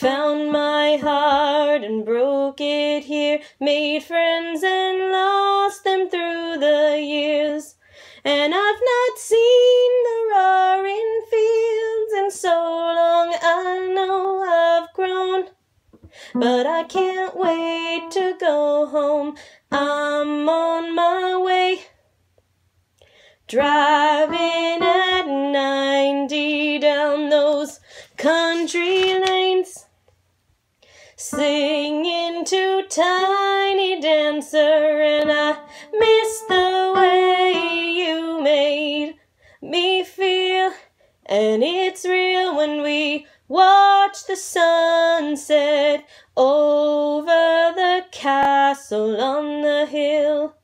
Found my heart and broke it here, made friends and lost them through the years. And I've not seen the roaring fields in so long, I know I've grown. But I can't wait to go home, I'm on my way. Driving at 90 down those country lanes singing to Tiny Dancer, and I miss the way you made me feel. And it's real when we watch the sunset over the castle on the hill.